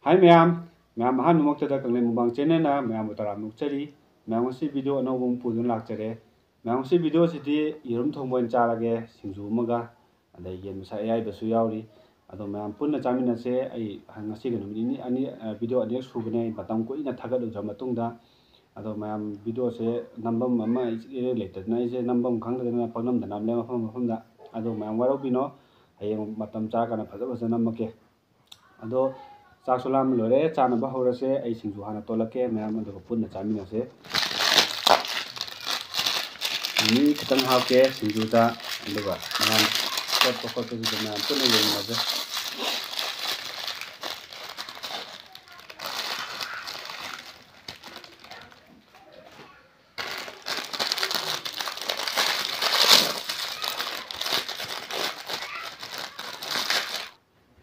hai mẹ em mẹ em muốn Hi ma'am, ma'am han numak chada kangle mubang channel na ma'am utara nuk chari, ma'am si video anau bung pudun lak chare. Ma'am si video si di irum thong buen cha lage singzu maga, ada yen misa AI biết suy yếu đi basu yauri. Ado ma'am pun na chamin na sẽ ai hang ngasi ganum ini ani eh, video ani su gane batam ko ina thaga cho jama tung da. mẹ em video sẽ se bông mama ire later na ise nambam khang da na panam da nam le ma pham pham da. Ado ma'am warau bino hayeng batam cha rất phaja phaja nam ma ke. Ado ꯆꯥꯛꯁꯨ ꯂꯥꯝꯕ ꯂꯣꯏꯔꯦ ꯆꯥꯅꯕ ꯍꯧꯔꯁꯦ ꯑꯩ ꯁꯤꯡꯖꯨ ꯍꯥꯟꯅ ꯇꯣꯠꯂꯛꯀꯦ ꯃꯌꯥꯝ ꯑꯗꯨꯒ ꯄꯨꯟꯅ ꯆꯥꯃꯤꯟꯅꯁꯦ ꯃꯤꯃꯤ ꯈꯤꯇꯪ ꯍꯥꯞꯀꯦ ꯁꯤꯡꯖꯨꯗ ꯑꯗꯨꯒ ꯃꯌꯥꯝ ꯇꯣꯠꯄ ꯈꯣꯠꯄꯁꯤꯗ ꯃꯌꯥꯝ ꯄꯨꯟꯅ ꯌꯦꯡꯃꯤꯟꯅꯁꯦ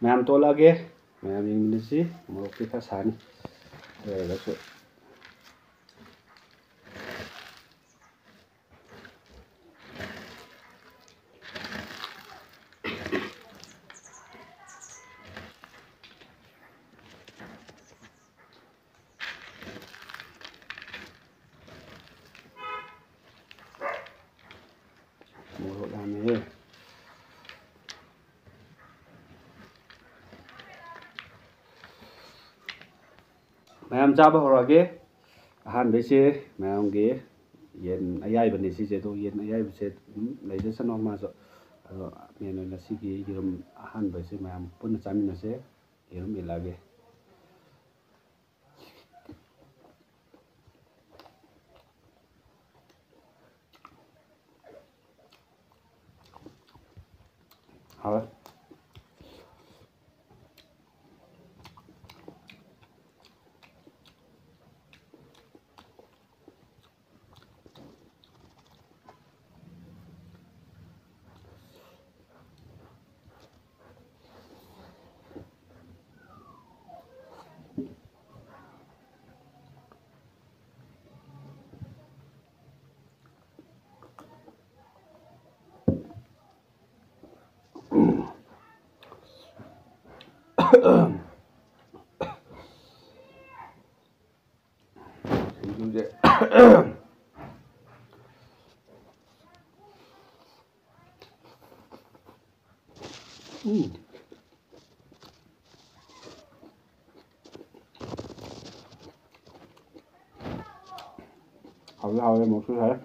ꯃꯌꯥꯝ ꯇꯣꯠꯂꯛꯑꯒꯦ ꯃꯌꯥꯝ ምናምን የሚል እዚህ ሞክታ ሳኒ ለሱ ꯃꯌꯥꯝ ꯆꯥꯕ ꯍꯧꯔꯛꯑꯒꯦ ꯑꯍꯥꯟꯕꯩꯁꯦ ꯃꯌꯥꯝꯒꯤ ꯌꯦꯟ ꯑꯌꯥꯏꯕꯅꯤ ꯁꯤꯁꯦ ꯑꯗꯣ ꯌꯦꯟ ꯑꯌꯥꯏꯕꯁꯦ ꯑꯗꯨꯝ ꯂꯩꯖꯁꯅꯣ ꯃꯥꯁꯨ ꯑꯗꯣ ꯃꯦꯟ ꯑꯣꯏꯅ ꯁꯤꯒꯤ ꯌꯦꯔꯨꯝ ꯑꯍꯥꯟꯕꯁꯦ ꯃꯌꯥꯝ ꯄꯨꯟꯅ ꯆꯥꯃꯤꯟꯅꯁꯦ ꯌꯦꯔꯨꯝ ꯏꯜꯂꯛꯑꯒꯦ ꯍꯥꯎꯋꯦ 陈兄，嗯，好的好的，没出事。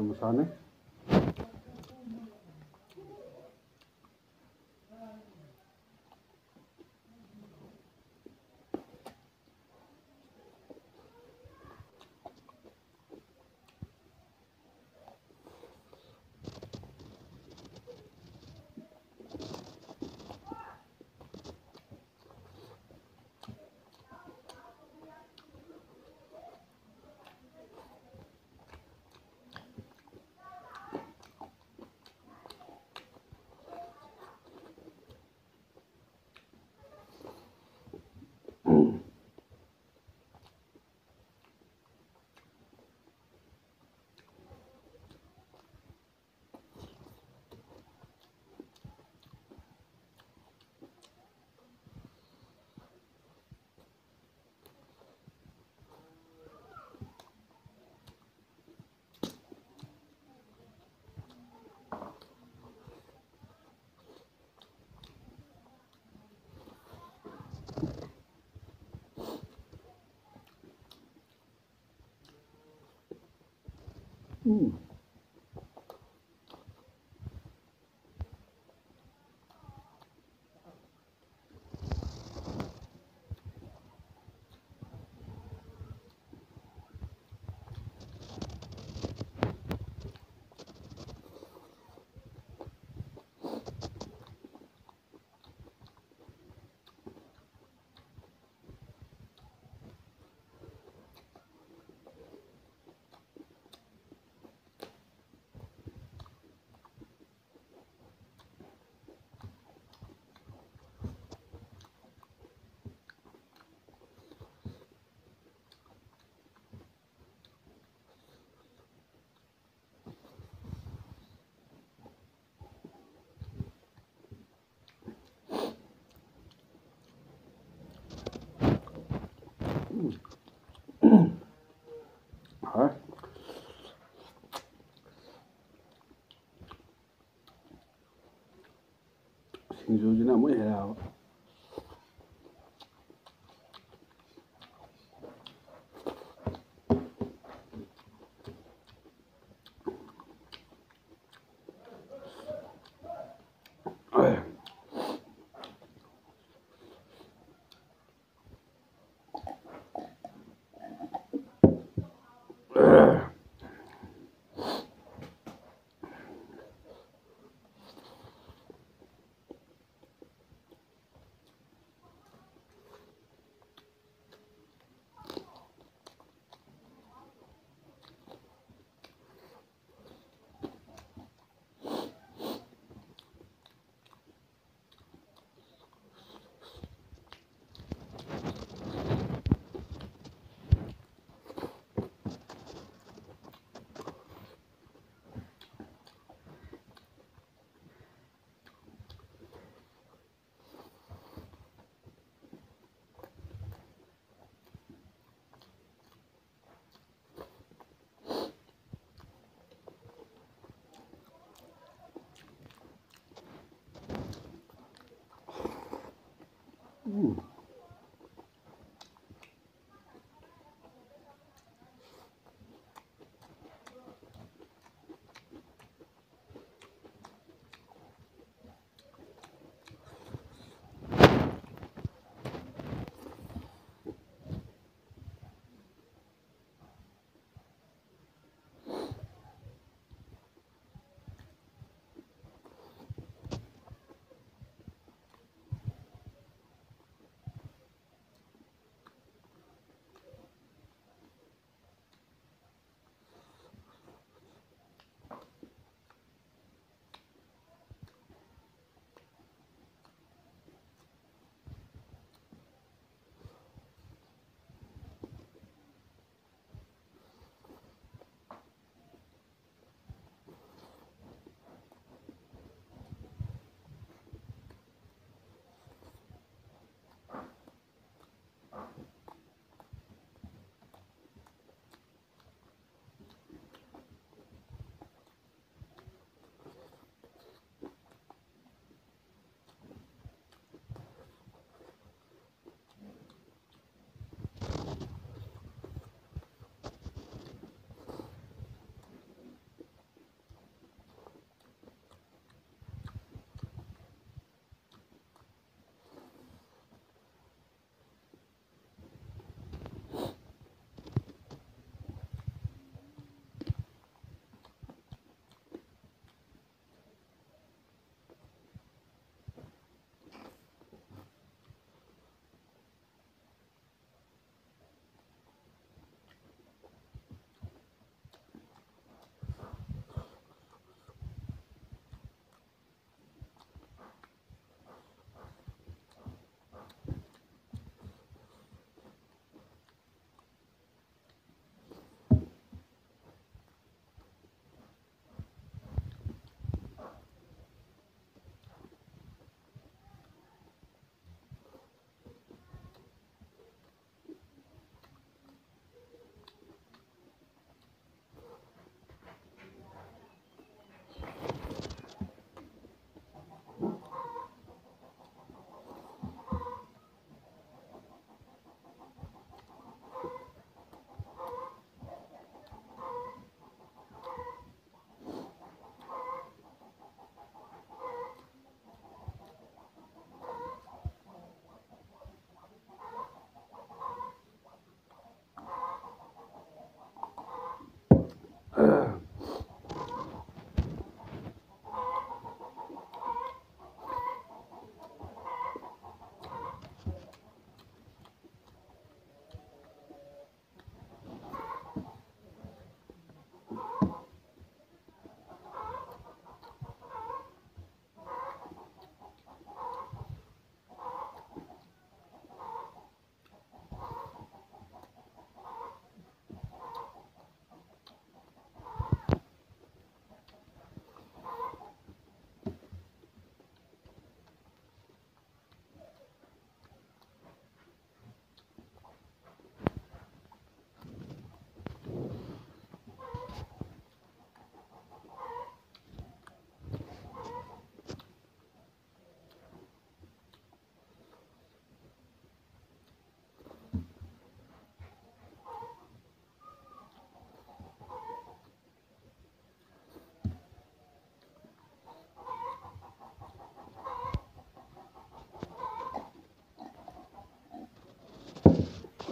मुसा ने। Ooh. Ooh.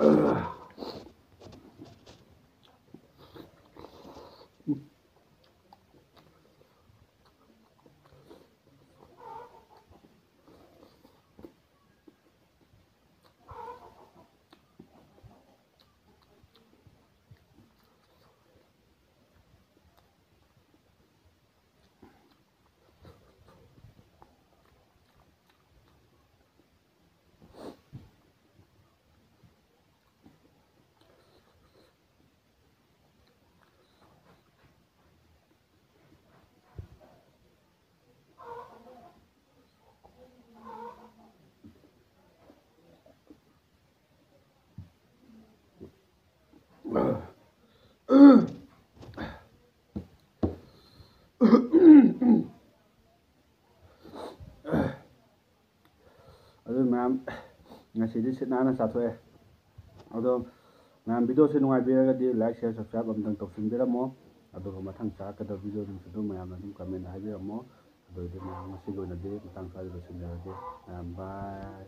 Uh. ꯉꯁꯤꯗꯤ ꯁꯤꯠ ꯅꯥꯟꯅ ꯆꯥꯊꯣꯛꯑꯦ ꯑꯗꯣ ꯃꯌꯥꯝ ꯚꯤꯗꯤꯑꯣꯁꯤ ꯅꯨꯡꯉꯥꯏꯕꯤꯔꯒꯗꯤ ꯂꯥꯏꯛ ꯁꯤꯌꯔ ꯁꯕꯁꯀ꯭ꯔꯥꯏꯕ ꯑꯃꯇꯪ ꯇꯧꯁꯤꯟꯕꯤꯔꯝꯃꯣ ꯑꯗꯨꯒ ꯃꯊꯪ ꯆꯥꯔꯛꯀꯗꯕ ꯚꯤꯗꯤꯑꯣꯁꯤꯡꯁꯨ ꯑꯗꯨꯝ ꯃꯌꯥꯝꯅ ꯑꯗꯨꯝ ꯀꯃꯦꯟꯗ ꯍꯥꯏꯕꯤꯔꯝꯃꯣ ꯑꯗꯨꯑꯣꯏꯗꯤ ꯃꯌꯥꯝ ꯉꯁꯤꯒꯤ ꯑꯣꯏꯅꯗꯤ ꯃꯇꯥꯡ ꯁ꯭ꯋꯥꯏꯗ ꯂꯣꯏꯁꯤꯟꯖꯔꯒꯦ ꯃꯌꯥꯝ ꯕꯥꯏ